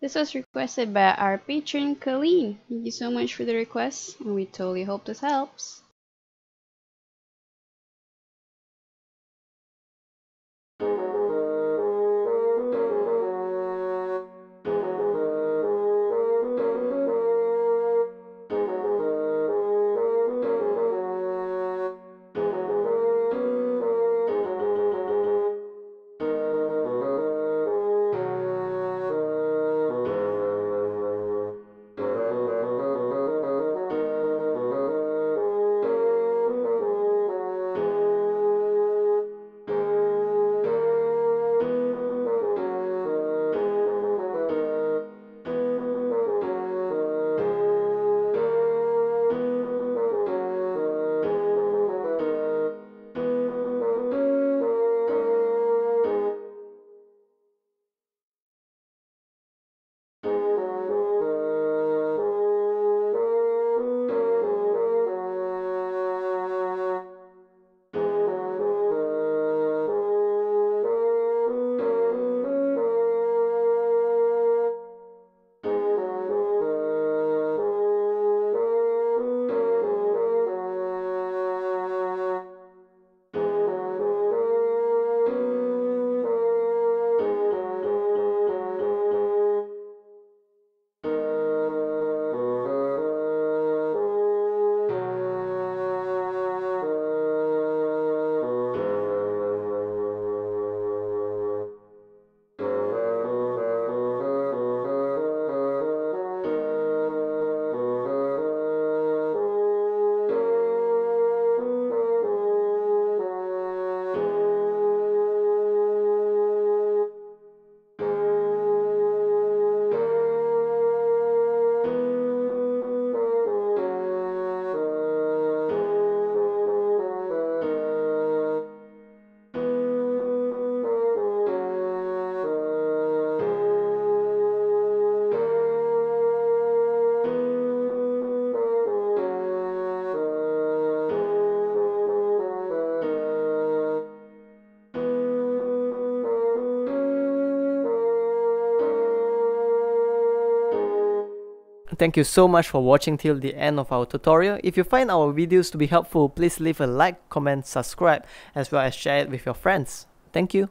This was requested by our patron Colleen. Thank you so much for the request, and we totally hope this helps. Thank you so much for watching till the end of our tutorial. If you find our videos to be helpful, please leave a like, comment, subscribe, as well as share it with your friends. Thank you.